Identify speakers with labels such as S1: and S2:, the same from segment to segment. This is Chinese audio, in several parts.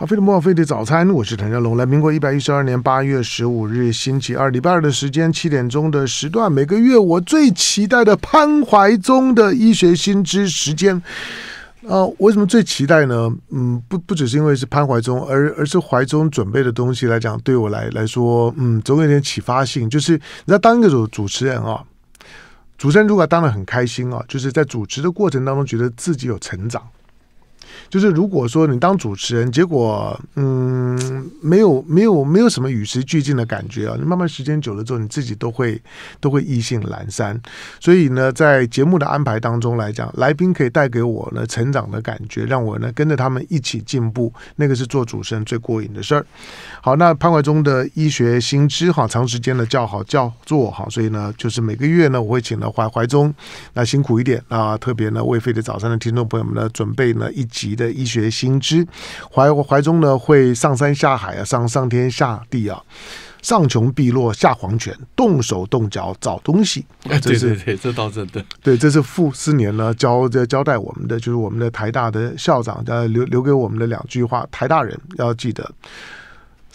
S1: 好，飞的墨飞的早餐，我是谭家龙。来，民国一百一十二年八月十五日星期二，礼拜二的时间，七点钟的时段，每个月我最期待的潘怀宗的医学新知时间。呃，为什么最期待呢？嗯，不不只是因为是潘怀宗，而而是怀宗准备的东西来讲，对我来来说，嗯，总有点启发性。就是你知道，当一个主主持人啊，主持人如果当的很开心啊，就是在主持的过程当中，觉得自己有成长。就是如果说你当主持人，结果嗯没有没有没有什么与时俱进的感觉啊，你慢慢时间久了之后，你自己都会都会意兴阑珊。所以呢，在节目的安排当中来讲，来宾可以带给我呢成长的感觉，让我呢跟着他们一起进步，那个是做主持人最过瘾的事儿。好，那潘怀忠的医学新知哈，长时间的叫好叫座哈，所以呢，就是每个月呢，我会请了怀怀忠，那辛苦一点啊，特别呢为费的早餐的听众朋友们呢准备呢一集。的医学新知，怀怀中呢会上山下海啊，上上天下地啊，上穷碧落下黄泉，动手动脚找东西。
S2: 对对对，这倒真的。
S1: 对，这是傅斯年呢交交交代我们的，就是我们的台大的校长呃留留给我们的两句话，台大人要记得。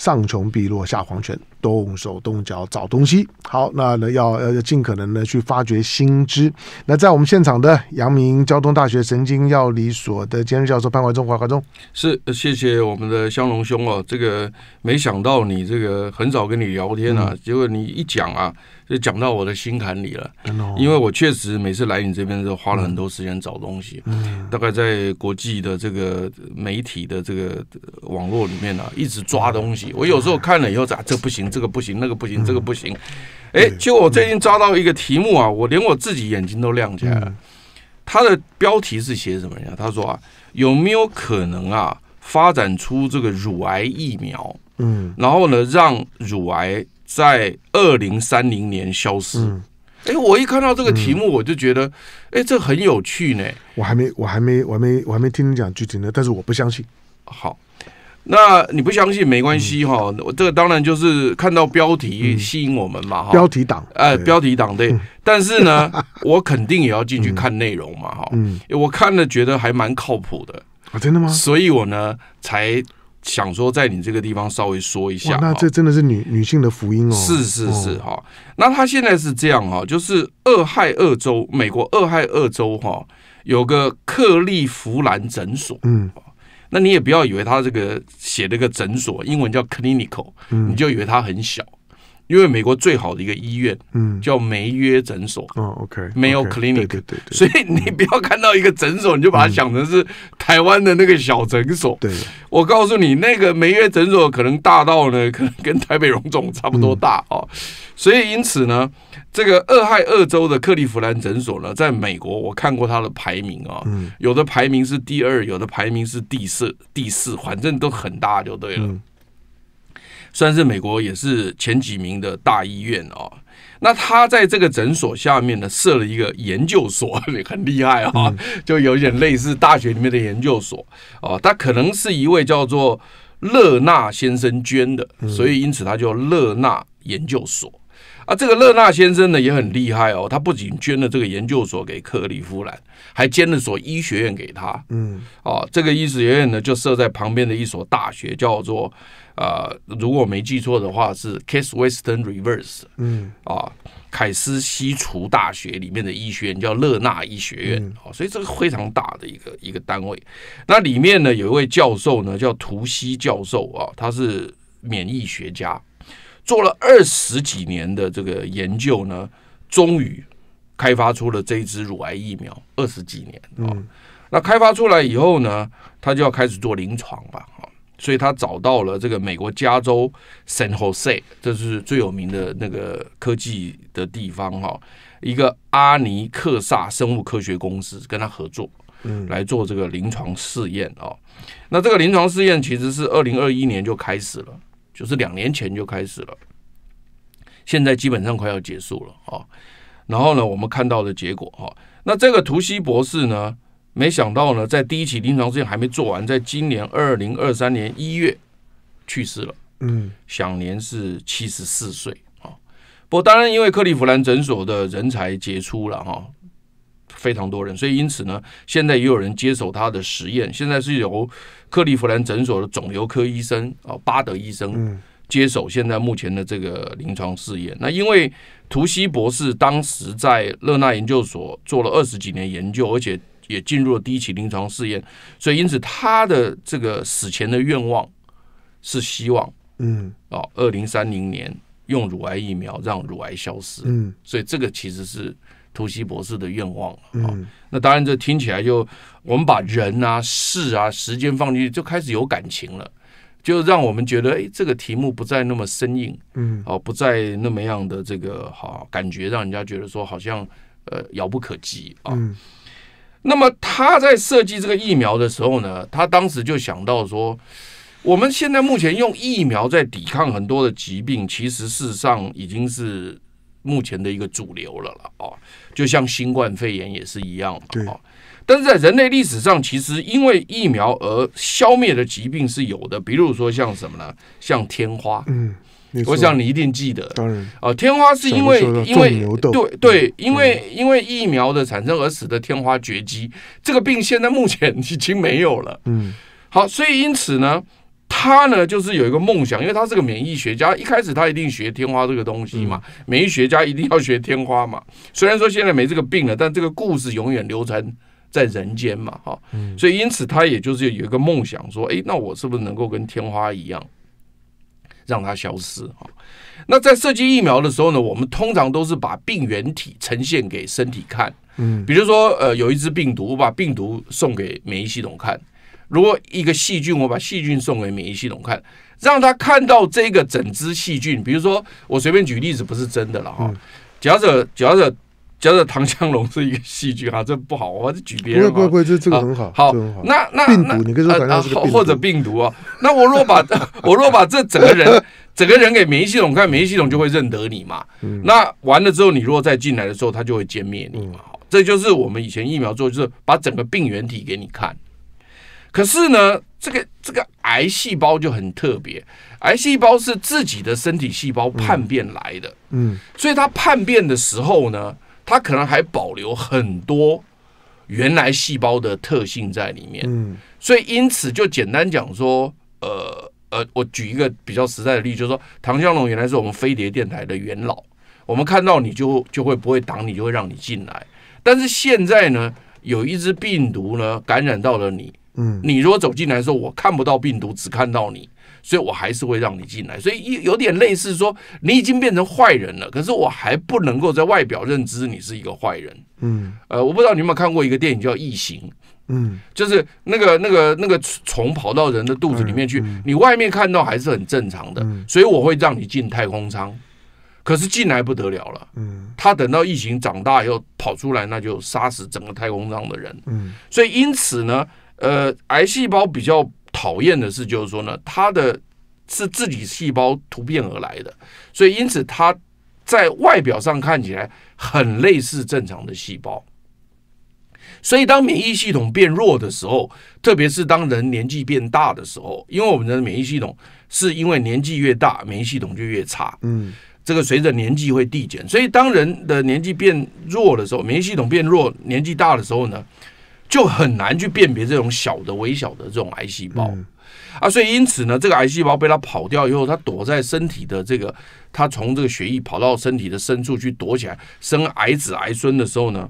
S1: 上穷碧落下黄泉，动手动脚找东西。好，那呢要要尽可能的去发掘新知。那在我们现场的阳明交通大学神经药理所的兼任教授潘怀忠，潘怀忠
S2: 是谢谢我们的香龙兄哦。这个没想到你这个很少跟你聊天啊，结果你一讲啊。就讲到我的心坎里了，因为我确实每次来你这边的时候，花了很多时间找东西。大概在国际的这个媒体的这个网络里面呢，一直抓东西。我有时候看了以后，啊，这不行，这个不行，那个不行，这个不行。哎，结果我最近抓到一个题目啊，我连我自己眼睛都亮起来了。它的标题是写什么呀？他说啊，有没有可能啊，发展出这个乳癌疫苗？嗯，然后呢，让乳癌。在二零三零年消失。哎，我一看到这个题目，我就觉得，哎，这很有趣呢。
S1: 我还没，我还没，我还没，我还没听你讲具体呢，但是我不相信。
S2: 好，那你不相信没关系哈。我这个当然就是看到标题吸引我们嘛，哈。
S1: 标题党，
S2: 哎，标题党对。但是呢，我肯定也要进去看内容嘛，哈。嗯，我看了觉得还蛮靠谱的
S1: 啊，真的吗？
S2: 所以我呢才。想说在你这个地方稍微说一下，
S1: 那这真的是女女性的福音哦。
S2: 是是是哈，那他现在是这样哈，就是俄亥俄州，美国俄亥俄州哈，有个克利夫兰诊所。嗯，那你也不要以为他这个写了个诊所，英文叫 clinical，你就以为它很小。因为美国最好的一个医院，嗯，叫梅约诊所，
S1: 哦，OK，
S2: 没有 clinic，
S1: 对对对，
S2: 所以你不要看到一个诊所，你就把它想成是台湾的那个小诊所。
S1: 对，
S2: 我告诉你，那个梅约诊所可能大到呢，可能跟台北荣总差不多大哦。所以因此呢，这个俄亥俄州的克利夫兰诊所呢，在美国我看过它的排名啊，有的排名是第二，有的排名是第四，第四，反正都很大就对了。算是美国也是前几名的大医院哦。那他在这个诊所下面呢，设了一个研究所，很厉害啊，就有点类似大学里面的研究所哦。他可能是一位叫做勒纳先生捐的，所以因此他叫勒纳研究所。啊，这个勒纳先生呢也很厉害哦，他不仅捐了这个研究所给克利夫兰，还捐了所医学院给他。嗯，哦，这个医学院呢就设在旁边的一所大学，叫做。呃，如果我没记错的话，是 Case Western Reverse，嗯，啊，凯斯西厨大学里面的医学院叫勒纳医学院，哦，所以这个非常大的一个一个单位。那里面呢，有一位教授呢，叫图西教授啊，他是免疫学家，做了二十几年的这个研究呢，终于开发出了这一支乳癌疫苗。二十几年，嗯，那开发出来以后呢，他就要开始做临床吧，哈。所以他找到了这个美国加州 San Jose，这是最有名的那个科技的地方哈，一个阿尼克萨生物科学公司跟他合作，嗯，来做这个临床试验哦。那这个临床试验其实是二零二一年就开始了，就是两年前就开始了，现在基本上快要结束了啊。然后呢，我们看到的结果哈，那这个图西博士呢？没想到呢，在第一期临床试验还没做完，在今年二零二三年一月去世了。嗯，享年是七十四岁啊。不过当然，因为克利夫兰诊所的人才杰出了哈，非常多人，所以因此呢，现在也有人接手他的实验。现在是由克利夫兰诊所的肿瘤科医生啊，巴德医生接手现在目前的这个临床试验。那因为图西博士当时在勒纳研究所做了二十几年研究，而且也进入了第一期临床试验，所以因此他的这个死前的愿望是希望，嗯，哦，二零三零年用乳癌疫苗让乳癌消失，嗯，所以这个其实是。图西博士的愿望嗯，那当然这听起来就我们把人啊、事啊、时间放进去，就开始有感情了，就让我们觉得，哎，这个题目不再那么生硬，嗯，哦，不再那么样的这个好感觉，让人家觉得说好像呃遥不可及啊。那么他在设计这个疫苗的时候呢，他当时就想到说，我们现在目前用疫苗在抵抗很多的疾病，其实事实上已经是。目前的一个主流了了哦，就像新冠肺炎也是一样嘛哦。但是在人类历史上，其实因为疫苗而消灭的疾病是有的，比如说像什么呢？像天花，嗯，我想你一定记得，
S1: 当然。
S2: 啊，天花是因为因为对对，因为因为疫苗的产生而使得天花绝迹，这个病现在目前已经没有了，嗯，好，所以因此呢。他呢，就是有一个梦想，因为他是个免疫学家，一开始他一定学天花这个东西嘛。免疫学家一定要学天花嘛。虽然说现在没这个病了，但这个故事永远流传在人间嘛，哈。所以因此他也就是有一个梦想，说，哎，那我是不是能够跟天花一样，让它消失？哈。那在设计疫苗的时候呢，我们通常都是把病原体呈现给身体看，嗯，比如说，呃，有一只病毒，我把病毒送给免疫系统看。如果一个细菌，我把细菌送给免疫系统看，让他看到这个整只细菌。比如说，我随便举例子，不是真的了哈。假设假设假设唐香龙是一个细菌哈，这不好，我是举别人。
S1: 不会不会，这这个很好。
S2: 好，那那
S1: 病毒，你可以说唐香
S2: 或者病毒啊。那我若把 我若把这整个人整个人给免疫系统看，免疫系统就会认得你嘛。那完了之后，你如果再进来的时候，它就会歼灭你嘛。这就是我们以前疫苗做，就是把整个病原体给你看。可是呢，这个这个癌细胞就很特别，癌细胞是自己的身体细胞叛变来的，嗯，所以它叛变的时候呢，它可能还保留很多原来细胞的特性在里面，嗯，所以因此就简单讲说，呃呃，我举一个比较实在的例子，就是说唐香龙原来是我们飞碟电台的元老，我们看到你就就会不会挡你，就会让你进来，但是现在呢，有一只病毒呢感染到了你。嗯，你如果走进来的时候，我看不到病毒，只看到你，所以我还是会让你进来。所以有点类似说，你已经变成坏人了，可是我还不能够在外表认知你是一个坏人。嗯，呃，我不知道你有没有看过一个电影叫《异形》。嗯，就是那个那个那个虫跑到人的肚子里面去，你外面看到还是很正常的，所以我会让你进太空舱。可是进来不得了了。嗯，他等到异形长大以后跑出来，那就杀死整个太空舱的人。嗯，所以因此呢。呃，癌细胞比较讨厌的是，就是说呢，它的是自己细胞突变而来的，所以因此它在外表上看起来很类似正常的细胞。所以当免疫系统变弱的时候，特别是当人年纪变大的时候，因为我们的免疫系统是因为年纪越大，免疫系统就越差。嗯，这个随着年纪会递减，所以当人的年纪变弱的时候，免疫系统变弱，年纪大的时候呢？就很难去辨别这种小的、微小的这种癌细胞啊，所以因此呢，这个癌细胞被它跑掉以后，它躲在身体的这个，它从这个血液跑到身体的深处去躲起来，生癌子、癌孙的时候呢，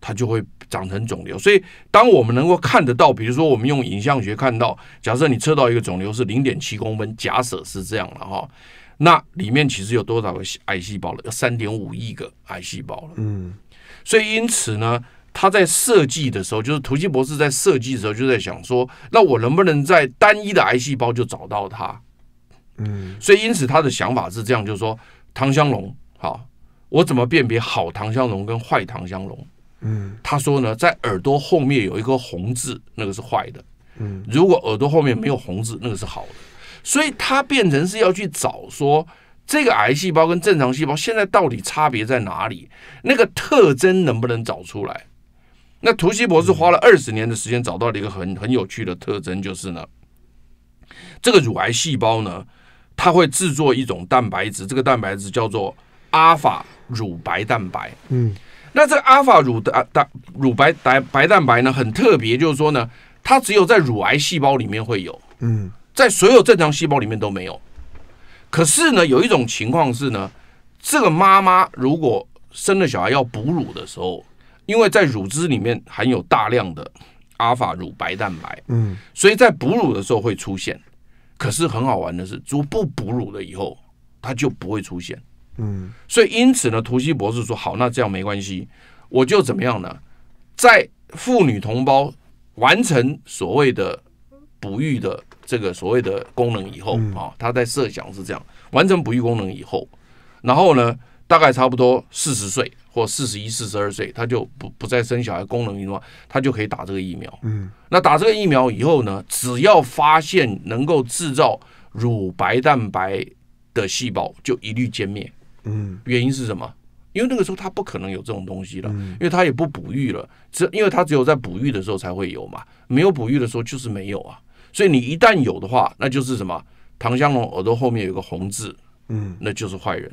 S2: 它就会长成肿瘤。所以，当我们能够看得到，比如说我们用影像学看到，假设你测到一个肿瘤是零点七公分，假设是这样了哈，那里面其实有多少个癌细胞了？有三点五亿个癌细胞了。嗯，所以因此呢。他在设计的时候，就是图西博士在设计的时候，就在想说，那我能不能在单一的癌细胞就找到它？嗯，所以因此他的想法是这样，就是说，唐香龙，好，我怎么辨别好唐香龙跟坏唐香龙？嗯，他说呢，在耳朵后面有一颗红痣，那个是坏的。嗯，如果耳朵后面没有红痣，那个是好的。所以他变成是要去找说，这个癌细胞跟正常细胞现在到底差别在哪里？那个特征能不能找出来？那图西博士花了二十年的时间，找到了一个很很有趣的特征，就是呢，这个乳癌细胞呢，它会制作一种蛋白质，这个蛋白质叫做阿法乳白蛋白。嗯，那这个阿法乳的蛋乳白白白蛋白呢，很特别，就是说呢，它只有在乳癌细胞里面会有，
S1: 嗯
S2: 在所有正常细胞里面都没有。可是呢，有一种情况是呢，这个妈妈如果生了小孩要哺乳的时候，因为在乳汁里面含有大量的阿法乳白蛋白，
S1: 嗯
S2: 所以在哺乳的时候会出现。可是很好玩的是，猪不哺乳了以后，它就不会出现。
S1: 嗯
S2: 所以因此呢，图西博士说好，那这样没关系，我就怎么样呢？在妇女同胞完成所谓的哺育的这个所谓的功能以后
S1: 嗯
S2: 啊，他在设想是这样，完成哺育功能以后，然后呢，大概差不多四十岁或四十一、四十二岁，他就不不再生小孩功能以外，他就可以打这个疫苗。
S1: 嗯
S2: 那打这个疫苗以后呢，只要发现能够制造乳白蛋白的细胞，就一律歼灭。
S1: 嗯
S2: 原因是什么？因为那个时候他不可能有这种东西了，
S1: 嗯
S2: 因为他也不哺育了，只因为他只有在哺育的时候才会有嘛，没有哺育的时候就是没有啊。所以你一旦有的话，那就是什么？唐香龙耳朵后面有个红字，
S1: 嗯
S2: 那就是坏人。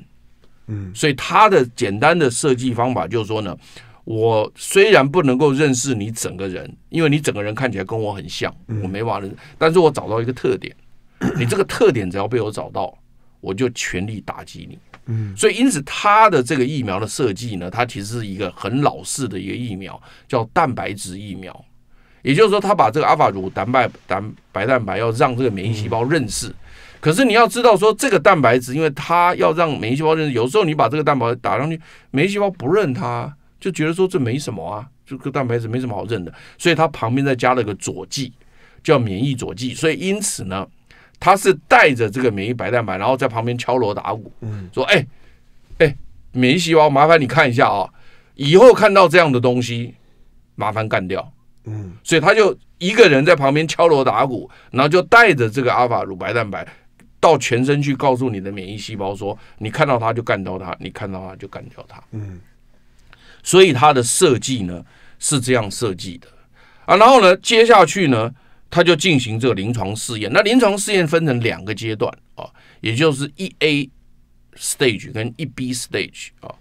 S1: 嗯
S2: 所以他的简单的设计方法就是说呢，我虽然不能够认识你整个人，因为你整个人看起来跟我很像，我没办法认识，但是我找到一个特点，你这个特点只要被我找到，我就全力打击你。
S1: 嗯
S2: 所以因此他的这个疫苗的设计呢，它其实是一个很老式的一个疫苗，叫蛋白质疫苗。也就是说，他把这个阿法乳蛋白蛋白蛋白要让这个免疫细胞认识。可是你要知道说，这个蛋白质，因为它要让免疫细胞认识，有时候你把这个蛋白打上去，免疫细胞不认它，就觉得说这没什么啊，这个蛋白质没什么好认的，所以它旁边再加了个佐剂，叫免疫佐剂。所以因此呢，它是带着这个免疫白蛋白，然后在旁边敲锣打鼓，
S1: 嗯
S2: 说：“哎、哎、免疫细胞，麻烦你看一下啊，以后看到这样的东西，麻烦干掉。”
S1: 嗯
S2: 所以他就一个人在旁边敲锣打鼓，然后就带着这个阿法乳白蛋白到全身去，告诉你的免疫细胞说：你看到它就干掉它，你看到它就干掉它。
S1: 嗯
S2: 所以它的设计呢是这样设计的啊。然后呢，接下去呢，它就进行这个临床试验。那临床试验分成两个阶段啊，也就是一 A stage 跟一 B stage 啊。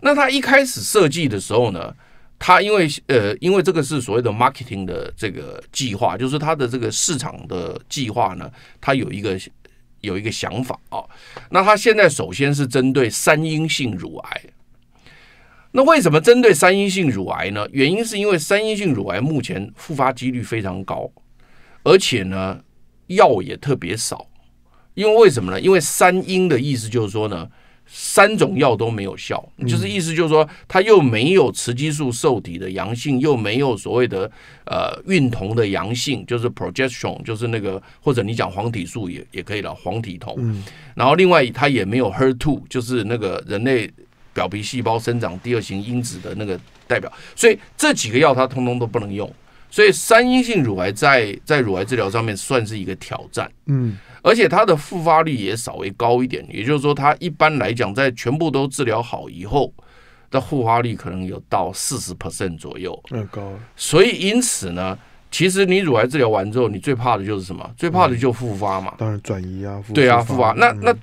S2: 那它一开始设计的时候呢，他因为呃，因为这个是所谓的 marketing 的这个计划，就是他的这个市场的计划呢，他有一个有一个想法啊。那他现在首先是针对三阴性乳癌。那为什么针对三阴性乳癌呢？原因是因为三阴性乳癌目前复发几率非常高，而且呢药也特别少。因为为什么呢？因为三阴的意思就是说呢，三种药都没有效，就是意思就是说，它又没有雌激素受体的阳性，又没有所谓的呃孕酮的阳性，就是 progesterone，就是那个或者你讲黄体素也也可以了，黄体酮。
S1: 嗯
S2: 然后另外它也没有 HER2，就是那个人类表皮细胞生长第二型因子的那个代表，所以这几个药它通通都不能用。所以三阴性乳癌在在乳癌治疗上面算是一个挑战。
S1: 嗯
S2: 而且它的复发率也稍微高一点，也就是说，它一般来讲，在全部都治疗好以后，的复发率可能有到四十 percent 左右。
S1: 那高
S2: 所以因此呢，其实你乳癌治疗完之后，你最怕的就是什么？最怕的就复发嘛。
S1: 当然转移啊，复
S2: 对啊，
S1: 复
S2: 复发。那
S1: 嗯
S2: 那，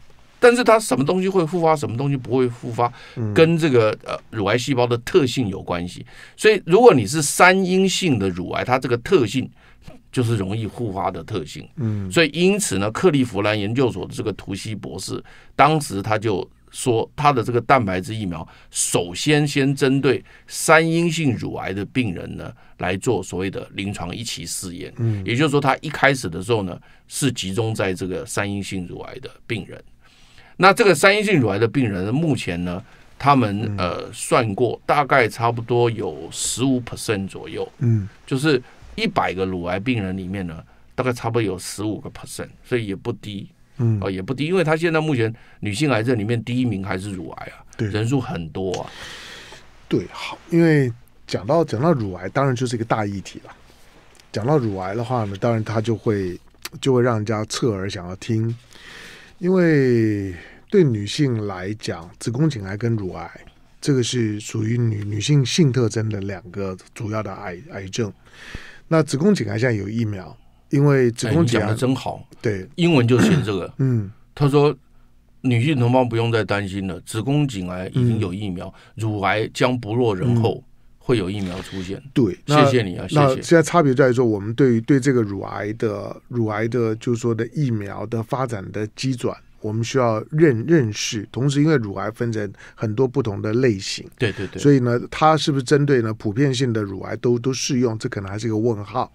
S2: 但是它什么东西会复发，什么东西不会复发，
S1: 嗯
S2: 跟这个呃乳癌细胞的特性有关系。所以如果你是三阴性的乳癌，它这个特性就是容易复发的特性。
S1: 嗯
S2: 所以因此呢，克利夫兰研究所的这个图西博士，当时他就说，他的这个蛋白质疫苗，首先先针对三阴性乳癌的病人呢来做所谓的临床一期试验。
S1: 嗯
S2: 也就是说，他一开始的时候呢，是集中在这个三阴性乳癌的病人。那这个三阴性乳癌的病人呢，目前呢，他们呃算过，大概差不多有十五 percent 左右，
S1: 嗯。
S2: 就是一百个乳癌病人里面呢，大概差不多有十五个 percent，所以也不低。
S1: 嗯。
S2: 啊、也不低，因为他现在目前女性癌症里面第一名还是乳癌啊，
S1: 对。
S2: 人数很多啊，
S1: 对，好，因为讲到讲到乳癌，当然就是一个大议题了。讲到乳癌的话呢，当然它就会就会让人家侧耳想要听，因为对女性来讲，子宫颈癌跟乳癌这个是属于女女性性特征的两个主要的癌癌症。那子宫颈癌现在有疫苗，因为子宫颈癌、
S2: 的真好，
S1: 对，
S2: 英文就写这个，
S1: 嗯。
S2: 他说女性同胞不用再担心了，子宫颈癌已经有疫苗，乳癌将不落人后，会有疫苗出现。
S1: 对，
S2: 谢谢你啊，谢谢。
S1: 那现在差别在于说，我们对于对这个乳癌的乳癌的，就是说的疫苗的发展的基转。我们需要认认识，同时因为乳癌分成很多不同的类型，
S2: 对对对，
S1: 所以呢，它是不是针对呢普遍性的乳癌都都适用？这可能还是一个问号。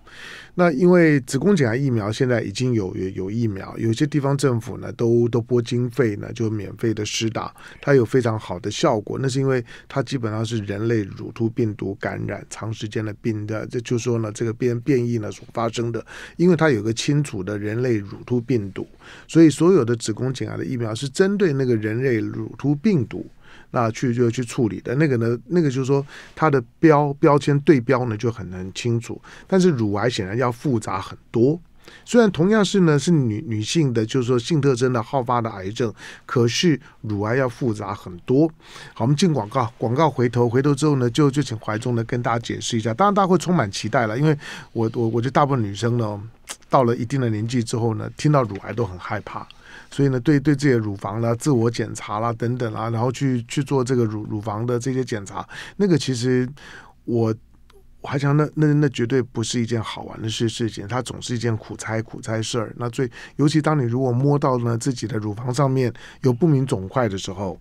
S1: 那因为子宫颈癌疫苗现在已经有有有疫苗，有些地方政府呢都都拨经费呢，就免费的施打，它有非常好的效果。那是因为它基本上是人类乳突病毒感染长时间的病的，这就说呢这个变变异呢所发生的，因为它有个清楚的人类乳突病毒，所以所有的子宫颈癌的疫苗是针对那个人类乳突病毒。那去就去处理的那个呢？那个就是说，它的标标签对标呢就很很清楚。但是乳癌显然要复杂很多。虽然同样是呢是女女性的，就是说性特征的好发的癌症，可是乳癌要复杂很多。好，我们进广告，广告回头回头之后呢，就就请怀中呢跟大家解释一下。当然大家会充满期待了，因为我我我觉得大部分女生呢，到了一定的年纪之后呢，听到乳癌都很害怕。所以呢，对对自己的乳房啦、自我检查啦等等啊，然后去去做这个乳乳房的这些检查，那个其实我我还想，那那那绝对不是一件好玩的事事情，它总是一件苦差苦差事儿。那最尤其当你如果摸到呢自己的乳房上面有不明肿块的时候。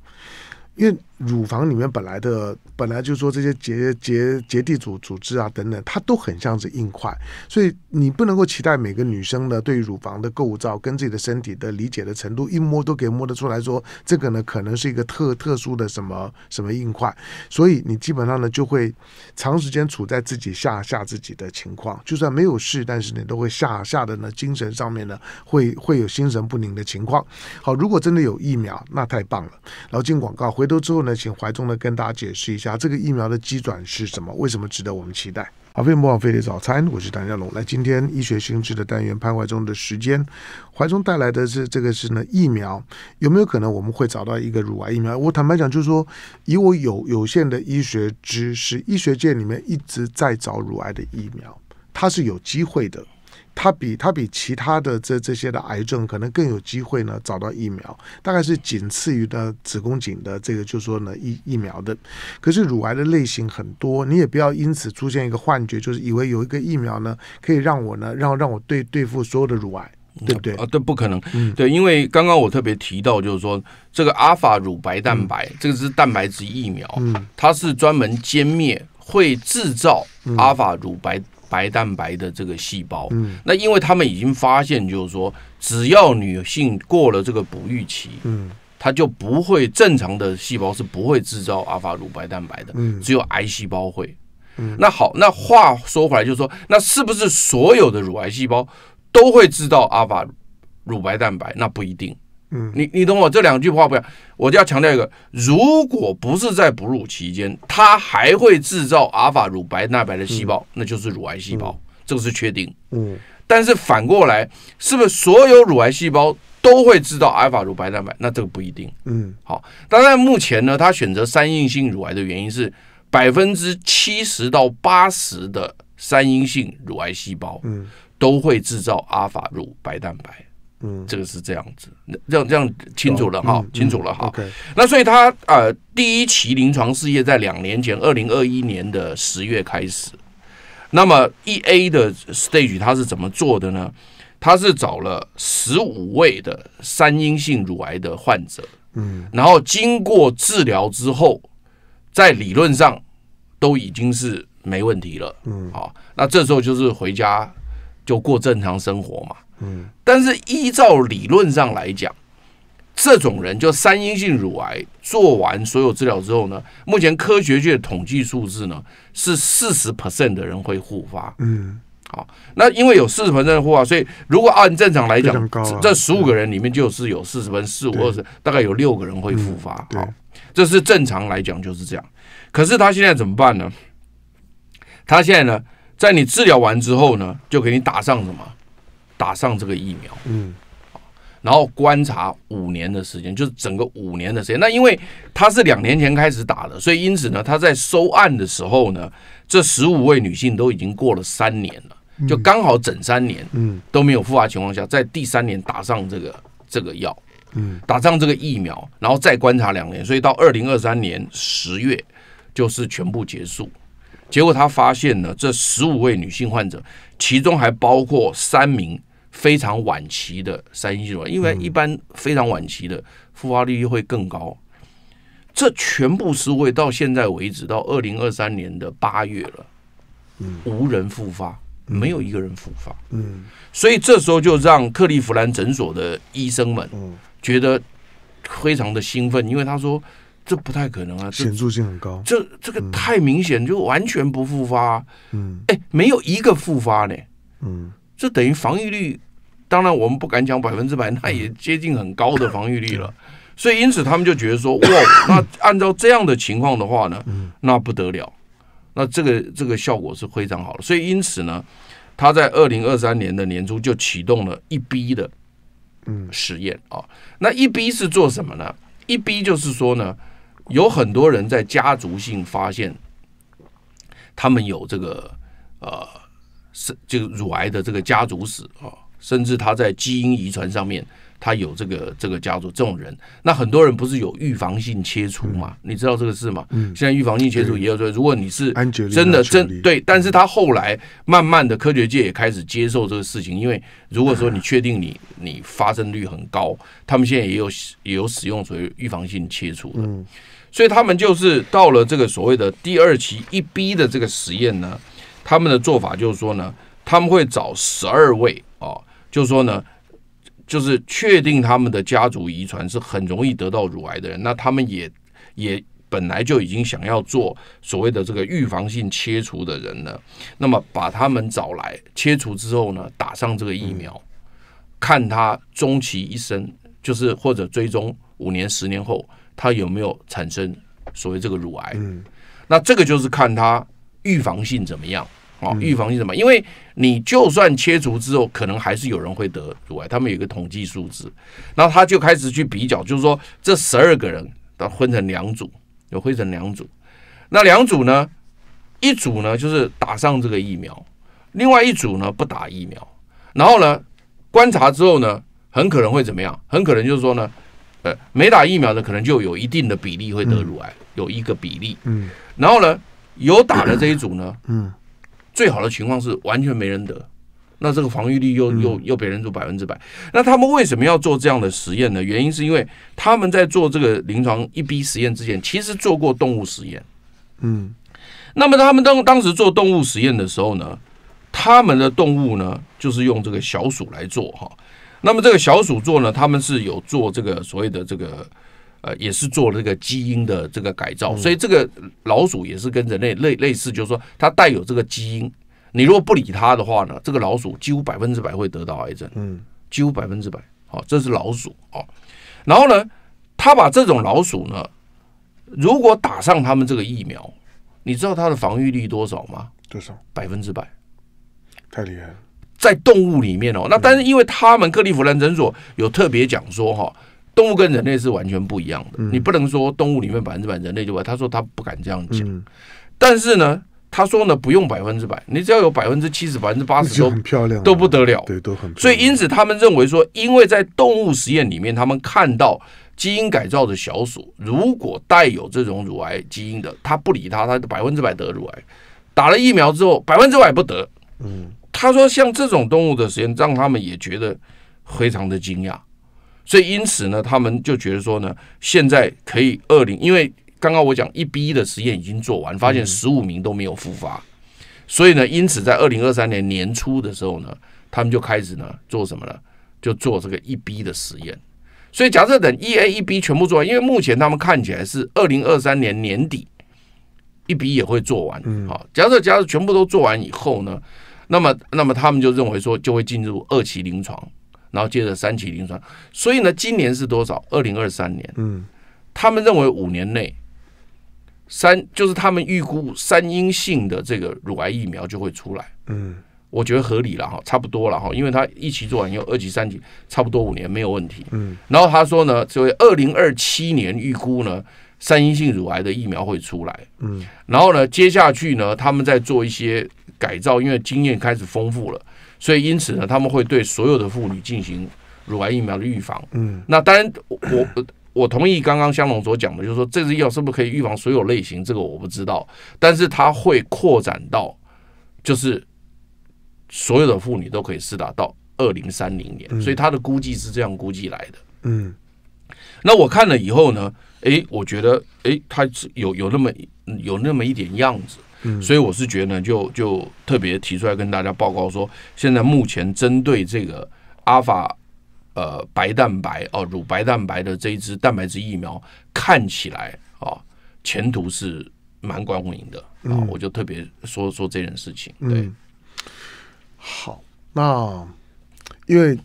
S1: 因为乳房里面本来的本来就说这些结结结缔组组织啊等等，它都很像是硬块，所以你不能够期待每个女生呢对于乳房的构造跟自己的身体的理解的程度，一摸都给摸得出来说这个呢可能是一个特特殊的什么什么硬块，所以你基本上呢就会长时间处在自己吓吓自己的情况，就算没有事，但是你都会吓吓的呢精神上面呢会会有心神不宁的情况。好，如果真的有疫苗，那太棒了。然后进广告回。头之后呢，请怀中呢跟大家解释一下这个疫苗的基转是什么，为什么值得我们期待？好，飞莫网飞的早餐，我是谭家龙。来，今天医学新知的单元潘怀中的时间，怀中带来的是这个是呢疫苗，有没有可能我们会找到一个乳癌疫苗？我坦白讲，就是说以我有有限的医学知识，医学界里面一直在找乳癌的疫苗，它是有机会的。它比它比其他的这这些的癌症可能更有机会呢找到疫苗，大概是仅次于的子宫颈的这个就说呢疫疫苗的。可是乳癌的类型很多，你也不要因此出现一个幻觉，就是以为有一个疫苗呢可以让我呢让让我对对付所有的乳癌，对不对？
S2: 啊，这不可能。嗯对，因为刚刚我特别提到，就是说这个阿法乳白蛋白，这个是蛋白质疫苗，它是专门歼灭会制造阿法乳白。白蛋白的这个细胞，嗯，那因为他们已经发现，就是说，只要女性过了这个哺育期，嗯，它就不会正常的细胞是不会制造阿法乳白蛋白的，嗯，只有癌细胞会，嗯，那好，那话说回来，就是说，那是不是所有的乳癌细胞都会制造阿法乳白蛋白？那不一定。嗯，你你懂我这两句话不要，我就要强调一个，如果不是在哺乳期间，它还会制造阿尔法乳白蛋白的细胞，那就是乳癌细胞，这个是确定。嗯，但是反过来，是不是所有乳癌细胞都会制造阿尔法乳白蛋白？那这个不一定。嗯，好，当然目前呢，他选择三阴性乳癌的原因是百分之七十到八十的三阴性乳癌细胞，嗯，都会制造阿尔法乳白蛋白。嗯，这个是这样子，这样这样清楚了哈，清楚了哈。那所以他呃，第一期临床试验在两年前，二零二一年的十月开始。那么 E A 的 stage 他是怎么做的呢？他是找了十五位的三阴性乳癌的患者，嗯，然后经过治疗之后，在理论上都已经是没问题了，嗯，好，那这时候就是回家就过正常生活嘛。嗯，但是依照理论上来讲，这种人就三阴性乳癌做完所有治疗之后呢，目前科学界的统计数字呢是四十 percent 的人会复发。嗯，好，那因为有四十 percent 的复发，所以如果按正常来讲，这十五个人里面就是有四十分四五二十，大概有六个人会复发。好，这是正常来讲就是这样。可是他现在怎么办呢？他现在呢，在你治疗完之后呢，就给你打上什么？打上这个疫苗，嗯，然后观察五年的时间，就是整个五年的时间。那因为他是两年前开始打的，所以因此呢，他在收案的时候呢，这十五位女性都已经过了三年了，就刚好整三年，嗯，都没有复发情况下，在第三年打上这个这个药，
S1: 嗯。
S2: 打上这个疫苗，然后再观察两年，所以到二零二三年十月就是全部结束。结果他发现呢，这十五位女性患者，其中还包括三名非常晚期的三阴性乳癌，因为一般非常晚期的复发率会更高。这全部十五位到现在为止，到二零二三年的八月了，无人复发，没有一个人复发。
S1: 嗯。
S2: 所以这时候就让克利夫兰诊所的医生们
S1: 嗯，
S2: 觉得非常的兴奋，因为他说这不太可能啊，
S1: 显著性很高。
S2: 这这个太明显，就完全不复发、
S1: 嗯。
S2: 哎，没有一个复发呢，
S1: 嗯
S2: 这等于防御率，当然我们不敢讲百分之百，那也接近很高的防御率了。所以因此他们就觉得说，哇，那按照这样的情况的话呢，那不得了，那这个这个效果是非常好的。所以因此呢，他在二零二三年的年初就启动了一 B 的
S1: 嗯
S2: 实验啊。那一 B 是做什么呢？一 B 就是说呢，有很多人在家族性发现他们有这个呃是这个乳癌的这个家族史啊，甚至他在基因遗传上面他有这个这个家族这种人，那很多人不是有预防性切除嘛？你知道这个事吗？
S1: 嗯
S2: 现在预防性切除也有说，如果你是真的真对，但是他后来慢慢的科学界也开始接受这个事情，因为如果说你确定你你发生率很高，他们现在也有也有使用所谓预防性切除的，
S1: 嗯
S2: 所以他们就是到了这个所谓的第二期一 B 的这个实验呢，他们的做法就是说呢，他们会找十二位啊，就是说呢，就是确定他们的家族遗传是很容易得到乳癌的人，那他们也也本来就已经想要做所谓的这个预防性切除的人呢，那么把他们找来切除之后呢，打上这个疫苗，看他终其一生，就是或者追踪五年、十年后，他有没有产生所谓这个乳癌。
S1: 嗯
S2: 那这个就是看他预防性怎么样啊，预防性什么？因为你就算切除之后，可能还是有人会得乳癌，他们有一个统计数字，然后他就开始去比较，就是说这十二个人他分成两组，有分成两组，那两组呢，一组呢就是打上这个疫苗，另外一组呢不打疫苗，然后呢观察之后呢，很可能会怎么样？很可能就是说呢，呃，没打疫苗的可能就有一定的比例会得乳癌，有一个比例。
S1: 嗯
S2: 然后呢，有打的这一组呢，
S1: 嗯
S2: 最好的情况是完全没人得，那这个防御率又又又被人做百分之百。那他们为什么要做这样的实验呢？原因是因为他们在做这个临床一 B 实验之前，其实做过动物实验。
S1: 嗯
S2: 那么他们当当时做动物实验的时候呢，他们的动物呢就是用这个小鼠来做哈。那么这个小鼠做呢，他们是有做这个所谓的这个呃，也是做了这个基因的这个改造，所以这个老鼠也是跟人类类类似，就是说它带有这个基因。你如果不理它的话呢，这个老鼠几乎百分之百会得到癌症。
S1: 嗯
S2: 几乎百分之百。好，这是老鼠哦。然后呢，他把这种老鼠呢，如果打上他们这个疫苗，你知道它的防御力多少吗？
S1: 多少？
S2: 百分之百。
S1: 太厉害了。
S2: 在动物里面哦，那但是因为他们克利夫兰诊所有特别讲说哈，动物跟人类是完全不一样的，你不能说动物里面百分之百，人类就完。他说他不敢这样讲，
S1: 嗯，
S2: 但是呢，他说呢不用百分之百，你只要有百分之七十、百分之八十都
S1: 很漂亮啊，
S2: 都不得了。
S1: 对，都很。
S2: 所以因此他们认为说，因为在动物实验里面，他们看到基因改造的小鼠，如果带有这种乳癌基因的，他不理他，他百分之百得乳癌；打了疫苗之后，百分之百不得。
S1: 嗯
S2: 他说，像这种动物的实验，让他们也觉得非常的惊讶。所以因此呢，他们就觉得说呢，现在可以二零，因为刚刚我讲一 B 的实验已经做完，发现十五名都没有复发，所以呢，因此在二零二三年年初的时候呢，他们就开始呢做什么呢？就做这个一 B 的实验。所以假设等一 A 一 B 全部做完，因为目前他们看起来是二零二三年年底一 B 也会做完。好，假设假设全部都做完以后呢，那么那么他们就认为说就会进入二期临床，然后接着三期临床。所以呢，今年是多少？二零二三年。
S1: 嗯
S2: 他们认为五年内三就是他们预估三阴性的这个乳癌疫苗就会出来。
S1: 嗯
S2: 我觉得合理了哈，差不多了哈，因为他一期做完以后，二期、三期差不多五年没有问题。
S1: 嗯
S2: 然后他说呢，所以二零二七年预估呢，三阴性乳癌的疫苗会出来。
S1: 嗯
S2: 然后呢，接下去呢，他们在做一些改造，因为经验开始丰富了，所以因此呢，他们会对所有的妇女进行乳癌疫苗的预防。
S1: 嗯
S2: 那当然，我我我同意刚刚香龙所讲的，就是说这支药是不是可以预防所有类型，这个我不知道，但是它会扩展到，就是所有的妇女都可以施打到二零三零年，所以它的估计是这样估计来的。
S1: 嗯
S2: 那我看了以后呢，诶，我觉得诶，它是有有那么有那么一点样子，
S1: 嗯。
S2: 所以我是觉得呢，就就特别提出来跟大家报告说，现在目前针对这个阿法呃白蛋白哦乳白蛋白的这一支蛋白质疫苗，看起来啊前途是蛮光明的啊，我就特别说说这件事情，对，
S1: 嗯，好，那因为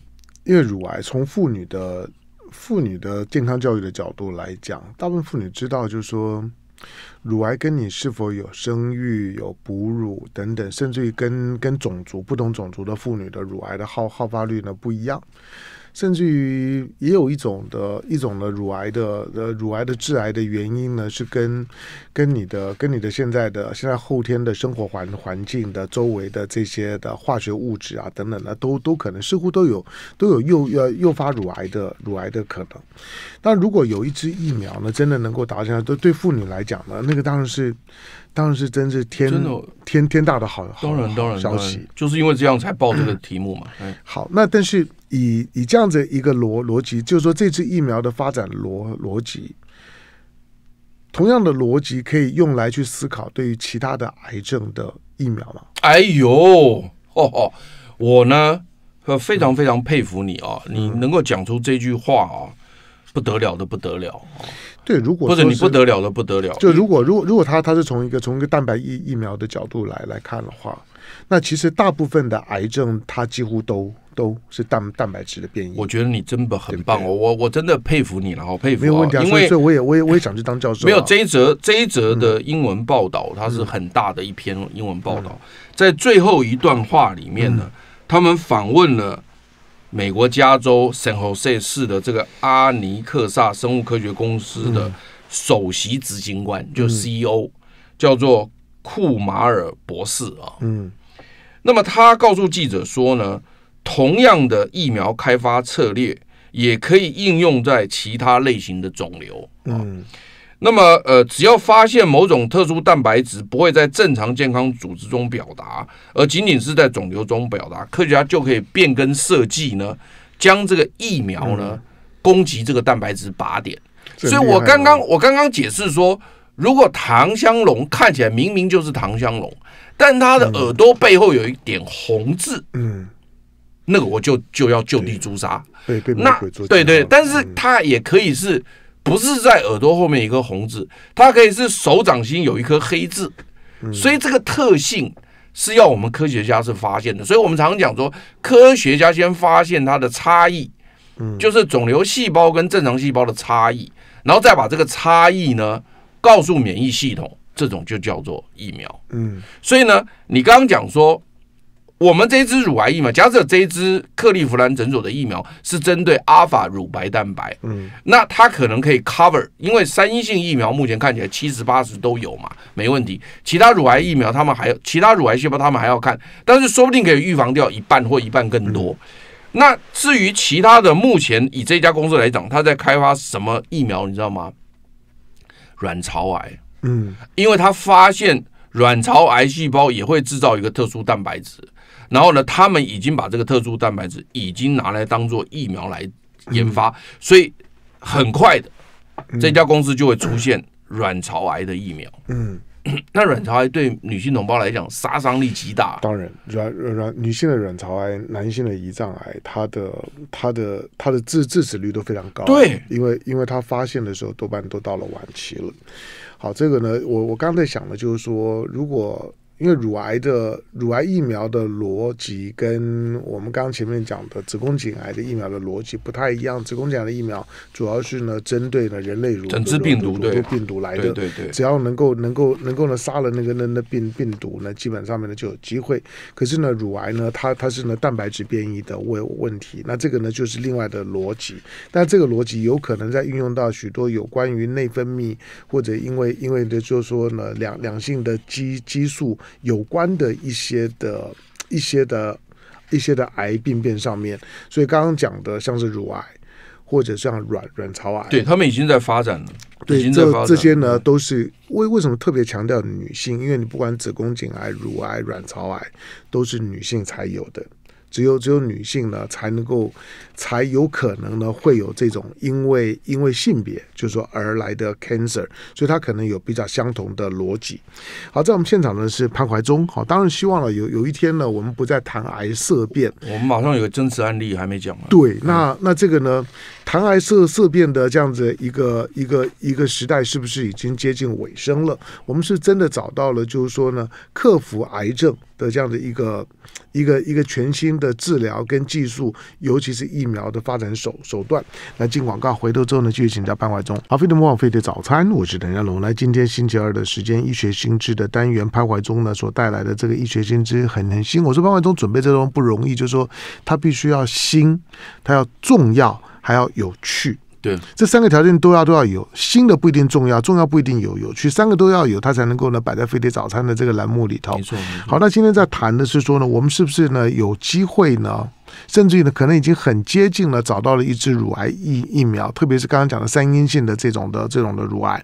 S1: 因为乳癌从妇女的妇女的健康教育的角度来讲，大部分妇女知道，就是说，乳癌跟你是否有生育、有哺乳等等，甚至于跟跟种族不同种族的妇女的乳癌的好好发率呢不一样。甚至于也有一种的一种的乳癌的呃乳癌的致癌的原因呢，是跟跟你的跟你的现在的现在后天的生活环环境的周围的这些的化学物质啊等等的，都都可能似乎都有都有诱呃诱发乳癌的乳癌的可能。但如果有一支疫苗呢，真的能够达成，对对妇女来讲呢，那个当然是当然是真是天
S2: 真的
S1: 天天大的好好
S2: 当然当然
S1: 消息。，
S2: 就是因为这样才报这个题目嘛，哎
S1: 好，那但是以以这样子一个逻逻辑，就是说这次疫苗的发展逻逻辑，同样的逻辑可以用来去思考对于其他的癌症的疫苗吗？
S2: 哎呦，哦哦，我呢，呃，非常非常佩服你啊，你能够讲出这句话啊，不得了的不得了，
S1: 对，如果
S2: 或者你不得了的不得了，
S1: 就如果如果如果他他是从一个从一个蛋白疫疫苗的角度来来看的话，那其实大部分的癌症它几乎都都是蛋蛋白质的变异。
S2: 我觉得你真的很棒
S1: 对
S2: 哦，我我真的佩服你了，好佩服、哦，
S1: 没有问题啊，
S2: 因为
S1: 所以我也我也我也想去当教授啊、
S2: 没有这一则这一则的英文报道，它是很大的一篇英文报道，在最后一段话里面呢，他们访问了美国加州 San Jose 市的这个阿尼克萨生物科学公司的首席执行官，就 CEO，叫做库马尔博士啊。
S1: 嗯。
S2: 那么他告诉记者说呢，同样的疫苗开发策略也可以应用在其他类型的肿瘤。
S1: 嗯。
S2: 那么，呃，只要发现某种特殊蛋白质不会在正常健康组织中表达，而仅仅是在肿瘤中表达，科学家就可以变更设计呢，将这个疫苗呢攻击这个蛋白质靶点。所以我刚刚我刚刚解释说，如果唐香龙看起来明明就是唐香龙，但它的耳朵背后有一点红字，
S1: 嗯
S2: 那个我就就要就地诛杀。
S1: 被被魔
S2: 那对对，但是
S1: 嗯
S2: 它也可以是不是在耳朵后面一颗红字，它可以是手掌心有一颗黑字，
S1: 嗯
S2: 所以这个特性是要我们科学家是发现的。所以我们常常讲说，科学家先发现它的差异，
S1: 嗯
S2: 就是肿瘤细胞跟正常细胞的差异，然后再把这个差异呢告诉免疫系统，这种就叫做疫苗。
S1: 嗯
S2: 所以呢，你刚刚讲说，我们这一支乳癌疫苗，假设这一支克利夫兰诊所的疫苗是针对阿尔法乳白蛋白，
S1: 嗯
S2: 那它可能可以 cover，因为三阴性疫苗目前看起来七十八十都有嘛，没问题。其他乳癌疫苗他们还有其他乳癌细胞他们还要看，但是说不定可以预防掉一半或一半更多。那至于其他的，目前以这家公司来讲，它在开发什么疫苗，你知道吗？卵巢癌。
S1: 嗯
S2: 因为他发现卵巢癌细胞也会制造一个特殊蛋白质，然后呢，他们已经把这个特殊蛋白质已经拿来当做疫苗来研发，所以很快的这家公司就会出现卵巢癌的疫苗。
S1: 嗯，
S2: 那卵巢癌对女性同胞来讲杀伤力极大，
S1: 当然，卵卵女性的卵巢癌、男性的胰脏癌，它的它的它的致致死率都非常高。
S2: 对，
S1: 因为因为它发现的时候多半都到了晚期了。好，这个呢，我我刚才想的就是说，如果因为乳癌的乳癌疫苗的逻辑跟我们刚刚前面讲的子宫颈癌的疫苗的逻辑不太一样。子宫颈癌的疫苗主要是呢针对呢人类乳
S2: 整只病毒
S1: 乳
S2: 对
S1: 乳病毒来的，
S2: 对对对，
S1: 只要能够能够能够呢杀了那个那那病病毒呢，基本上面呢就有机会。可是呢，乳癌呢，它它是呢蛋白质变异的问问题，那这个呢就是另外的逻辑。但这个逻辑有可能在运用到许多有关于内分泌或者因为因为的就是说呢两两性的激激素有关的一些的一些的。一一些的癌病变上面。所以刚刚讲的像是乳癌或者像卵卵巢癌，
S2: 对他们已经在发展了，已
S1: 对，这这些呢都是为为什么特别强调女性？因为你不管子宫颈癌、乳癌、卵巢癌，都是女性才有的。只有只有女性呢，才能够才有可能呢会有这种因为因为性别就是说而来的 cancer，所以它可能有比较相同的逻辑。好，在我们现场呢是潘怀忠，好，当然希望了有有一天呢，我们不再谈癌色变，
S2: 我们马上有个真实案例还没讲完。
S1: 对，那那这个呢，谈癌色色变的这样子一个一个一个时代，是不是已经接近尾声了？我们是真的找到了，就是说呢，克服癌症的这样的一个一个一个全新的治疗跟技术，尤其是疫苗的发展手手段。那进广告回头之后呢，继续请教潘怀忠。好，飞碟魔网飞碟早餐，我是陈家龙。来，今天星期二的时间，医学新知的单元，潘怀忠呢所带来的这个医学新知很很新。我说潘怀忠准备这种不容易，就是说他必须要新，他要重要，还要有趣。
S2: 对，
S1: 这三个条件都要都要有，新的不一定重要，重要不一定有，有趣，三个都要有，它才能够呢摆在飞碟早餐的这个栏目里头
S2: 没。错。没错
S1: 好，那今天在谈的是说呢，我们是不是呢有机会呢，甚至于呢可能已经很接近了，找到了一支乳癌疫疫苗，特别是刚刚讲的三阴性的这种的这种的乳癌。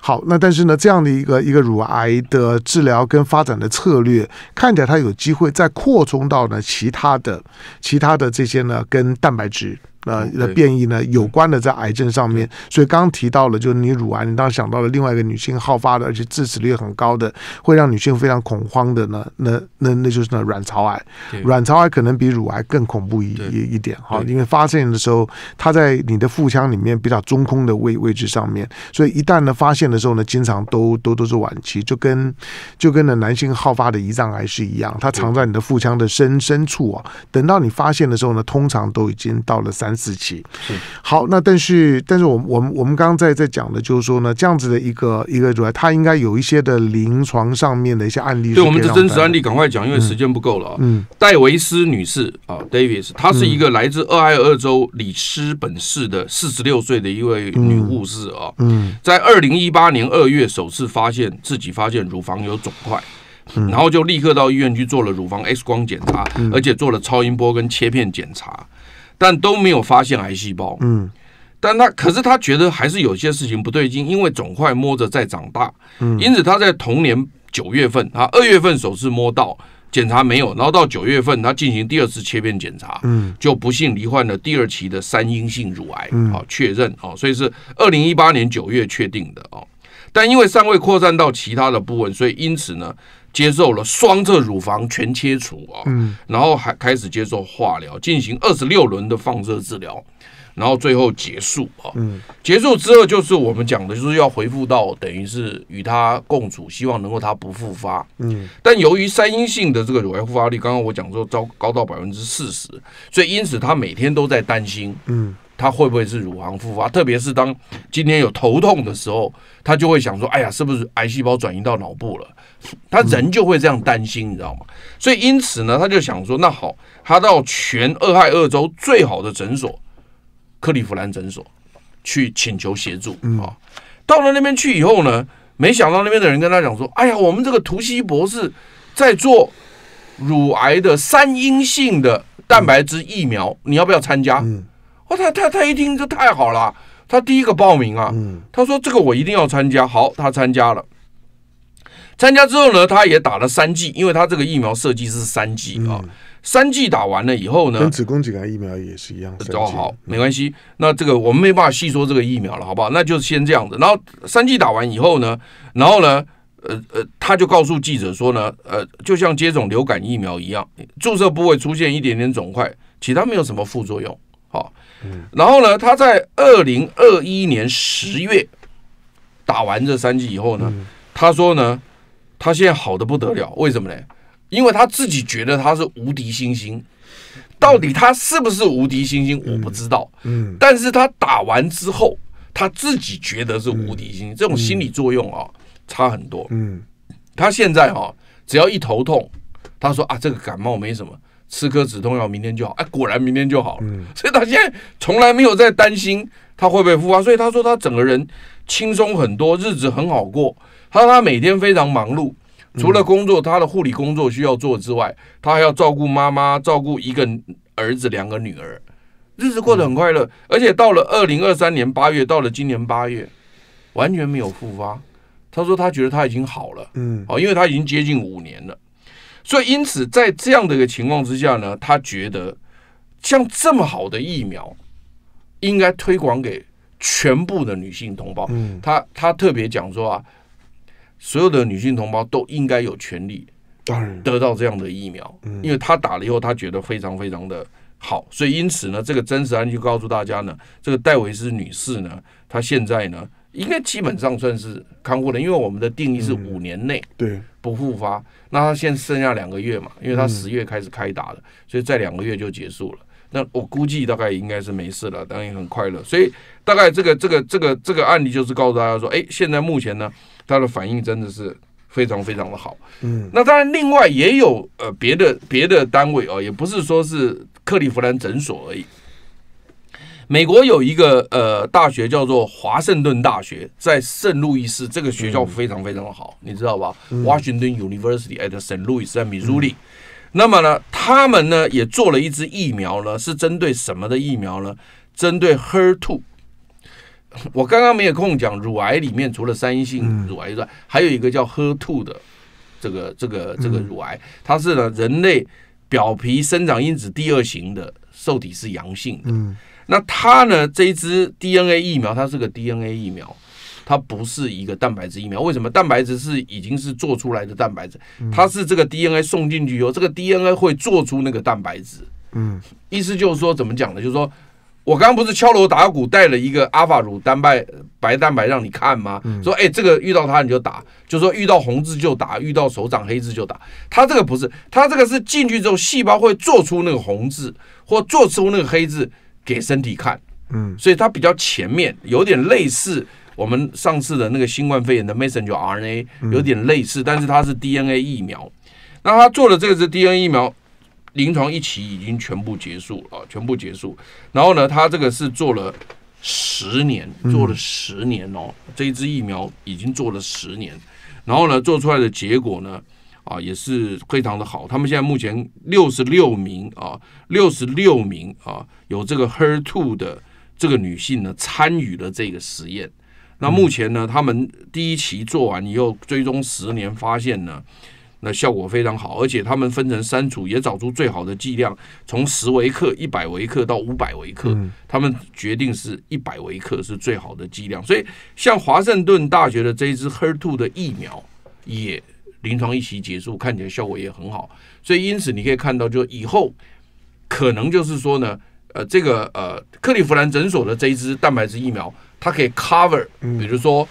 S1: 好，那但是呢这样的一个一个乳癌的治疗跟发展的策略，看起来它有机会再扩充到呢其他的其他的这些呢跟蛋白质。呃的变异呢，有关的在癌症上面，所以刚刚提到了，就是你乳癌，你当然想到了另外一个女性好发的，而且致死率很高的，会让女性非常恐慌的呢，那那那就是呢卵巢癌，卵巢癌可能比乳癌更恐怖一一一点哈，因为发现的时候，它在你的腹腔里面比较中空的位位置上面，所以一旦呢发现的时候呢，经常都都都是晚期，就跟就跟呢男性好发的胰脏癌是一样，它藏在你的腹腔的深深处啊，等到你发现的时候呢，通常都已经到了三四期。
S2: 是
S1: 好，那但是但是我们我们我们刚刚在在讲的就是说呢，这样子的一个一个主要，它应该有一些的临床上面的一些案例
S2: 对，我们的真实案例赶快讲，因为时间不够了啊。
S1: 嗯
S2: 戴维斯女士啊，Davis，她是一个来自俄亥俄州里斯本市的四十六岁的一位女护士啊，
S1: 嗯
S2: 在二零一八年二月首次发现自己发现乳房有肿块。
S1: 嗯
S2: 然后就立刻到医院去做了乳房 X 光检查，而且做了超音波跟切片检查，但都没有发现癌细胞。
S1: 嗯。
S2: 但他可是他觉得还是有些事情不对劲，因为肿块摸着在长大，
S1: 嗯。
S2: 因此他在同年九月份，他二月份首次摸到检查没有，然后到九月份他进行第二次切片检查，
S1: 嗯。
S2: 就不幸罹患了第二期的三阴性乳癌，
S1: 嗯。
S2: 好确认哦，所以是二零一八年九月确定的哦，但因为尚未扩散到其他的部位，所以因此呢接受了双侧乳房全切除啊、
S1: 嗯
S2: 然后还开始接受化疗，进行二十六轮的放射治疗，然后最后结束啊。
S1: 嗯
S2: 结束之后就是我们讲的，就是要恢复到等于是与他共处，希望能够他不复发。
S1: 嗯
S2: 但由于三阴性的这个乳癌复发率，刚刚我讲说高高到百分之四十，所以因此他每天都在担心
S1: 嗯
S2: 他会不会是乳房复发，特别是当今天有头痛的时候，他就会想说：“哎呀，是不是癌细胞转移到脑部了？”他人就会这样担心，你知道吗？所以因此呢，他就想说：“那好，他到全俄亥俄州最好的诊所克利夫兰诊所去请求协助啊。到了那边去以后呢，没想到那边的人跟他讲说：“哎呀，我们这个图西博士在做乳癌的三阴性的蛋白质疫苗，你要不要参加？”
S1: 嗯
S2: 哦，他他他一听这太好了，他第一个报名啊，
S1: 嗯
S2: 他说这个我一定要参加。好，他参加了。参加之后呢，他也打了三剂，因为他这个疫苗设计是三剂啊。三剂打完了以后呢
S1: 跟，子宫颈癌疫苗也是一样。
S2: 哦好，没关系。那这个我们没办法细说这个疫苗了，好不好？那就先这样子。然后三剂打完以后呢，然后呢，呃呃，他就告诉记者说呢，呃，就像接种流感疫苗一样，注射部位出现一点点肿块，其他没有什么副作用。好，然后呢，他在二零二一年十月打完这三剂以后呢，他说呢，他现在好的不得了，为什么呢？因为他自己觉得他是无敌星星，到底他是不是无敌星星，我不知道。
S1: 嗯
S2: 但是他打完之后，他自己觉得是无敌星星，这种心理作用啊，差很多。
S1: 嗯
S2: 他现在哈、只要一头痛，他说啊，这个感冒没什么，吃颗止痛药，明天就好。哎，果然明天就好了。所以他现在从来没有在担心他会不会复发，所以他说他整个人轻松很多，日子很好过。他说他每天非常忙碌，除了工作，他的护理工作需要做之外，他还要照顾妈妈，照顾一个儿子，两个女儿，日子过得很快乐。而且到了二零二三年八月，到了今年八月，完全没有复发。他说他觉得他已经好了，
S1: 嗯
S2: 哦，因为他已经接近五年了。所以因此在这样的一个情况之下呢，他觉得像这么好的疫苗，应该推广给全部的女性同胞。
S1: 嗯
S2: 他他特别讲说啊，所有的女性同胞都应该有权利
S1: 当然，
S2: 得到这样的疫苗，
S1: 嗯。
S2: 因为她打了以后，她觉得非常非常的好，所以因此呢，这个真实案就告诉大家呢，这个戴维斯女士呢，她现在呢，应该基本上算是康复了，因为我们的定义是五年内
S1: 对，
S2: 不复发，那她现在剩下两个月嘛，因为她
S1: 嗯。
S2: 十月开始开打的，所以在两个月就结束了。那我估计大概应该是没事了，当然也很快乐。所以大概这个这个这个这个案例就是告诉大家说，哎，现在目前呢，它的反应真的是非常非常的好。
S1: 嗯
S2: 那当然，另外也有呃别的别的单位哦，也不是说是克利夫兰诊所而已。美国有一个呃大学叫做华盛顿大学，在圣路易斯，这个学校非常非常的好，你知道吧、w a s h i n g t o n University at St. Louis 在密苏里。那么呢，他们呢也做了一支疫苗呢，是针对什么的疫苗呢？针对 HER2。我刚刚没有空讲，乳癌里面除了三阴性乳癌之外，还有一个叫 HER2 的这个这个这个乳癌，它是呢人类表皮生长因子第二型的受体是阳性的。
S1: 嗯
S2: 那它呢这一支 DNA 疫苗，它是个 DNA 疫苗。它不是一个蛋白质疫苗，为什么？蛋白质是已经是做出来的蛋白质，它是这个 DNA 送进去以后，这个 DNA 会做出那个蛋白质。
S1: 嗯
S2: 意思就是说，怎么讲呢？就是说我刚刚不是敲锣打鼓带了一个阿法乳蛋白白蛋白让你看吗？说哎、这个遇到它你就打，就说遇到红字就打，遇到手掌黑字就打。它这个不是，它这个是进去之后，细胞会做出那个红字或做出那个黑字给身体看。
S1: 嗯
S2: 所以它比较前面，有点类似我们上次的那个新冠肺炎的 messenger RNA，有点类似，但是它是 DNA 疫苗。那他做的这个是 DNA 疫苗，临床一期已经全部结束了啊，全部结束。然后呢，他这个是做了十年，做了十年哦，这一支疫苗已经做了十年。然后呢，做出来的结果呢，啊，也是非常的好。他们现在目前六十六名啊，六十六名啊，有这个 HER2 的这个女性呢参与了这个实验。那目前呢，他们第一期做完以后，追踪十年，发现呢，那效果非常好，而且他们分成三组，也找出最好的剂量，从十微克、一百微克到五百微克，
S1: 嗯
S2: 他们决定是一百微克是最好的剂量。所以，像华盛顿大学的这一支 HER2 的疫苗，也临床一期结束，看起来效果也很好。所以，因此你可以看到，就以后可能就是说呢，呃，这个呃克利夫兰诊所的这一支蛋白质疫苗，它可以 cover，比如说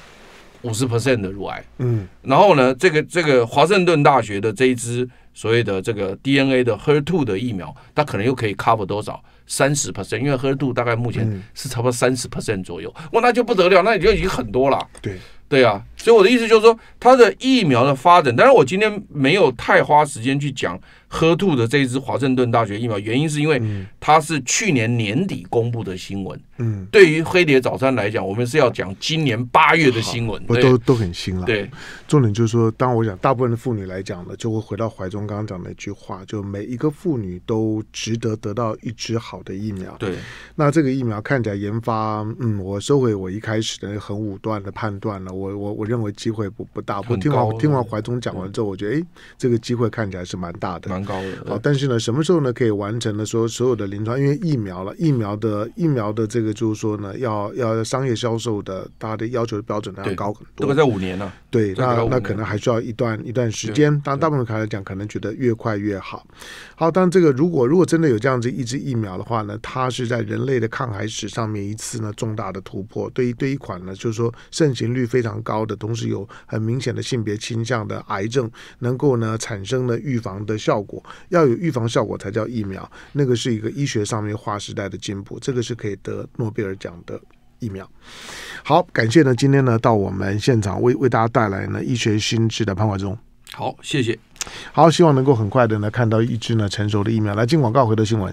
S2: 五十 percent 的乳癌。
S1: 嗯
S2: 然后呢，这个这个华盛顿大学的这一支所谓的这个 DNA 的 HER2 的疫苗，它可能又可以 cover 多少？三十 percent，因为 HER2 大概目前
S1: 嗯
S2: 是差不多三十 percent 左右，哇，那就不得了，那你就已经很多了。
S1: 对，
S2: 对啊，所以我的意思就是说，它的疫苗的发展，当然我今天没有太花时间去讲 HER2 的这一支华盛顿大学疫苗，原因是因为它是去年年底公布的新闻。
S1: 嗯，
S2: 对于黑蝶早餐来讲，我们是要讲今年八月的新闻。
S1: 都都很新了。
S2: 对，
S1: 重点就是说，当我讲大部分的妇女来讲呢，就会回到怀中刚刚讲的一句话，就每一个妇女都值得得到一支好的疫苗。
S2: 对，
S1: 那这个疫苗看起来研发，嗯，我收回我一开始的很武断的判断了，我我我认为机会不不大。我听完听完怀中讲完之后，我觉得哎，这个机会看起来是蛮大的。
S2: 蛮高的。
S1: 好，但是呢，什么时候呢可以完成呢？说所有的临床，因为疫苗了，疫苗的疫苗的这个就是说呢，要要商业销售的，大家的要求的标准呢要高很多
S2: 这个。在五年了、
S1: 对，那那可能还需要一段一段时间。当然大部分人来讲，可能觉得越快越好。好，当然这个如果如果真的有这样子一支疫苗的话呢，它是在人类的抗癌史上面一次呢重大的突破。对于对一款呢，就是说盛行率非常高的，同时有很明显的性别倾向的癌症，能够呢产生呢预防的效果。要有预防效果才叫疫苗，那个是一个医学上面划时代的进步，这个是可以得诺贝尔奖的。疫苗，好，感谢呢，今天呢到我们现场为为大家带来呢医学新知的潘怀忠，
S2: 好，谢谢。
S1: 好，希望能够很快的呢看到一支呢成熟的疫苗。来进广告，回到新闻。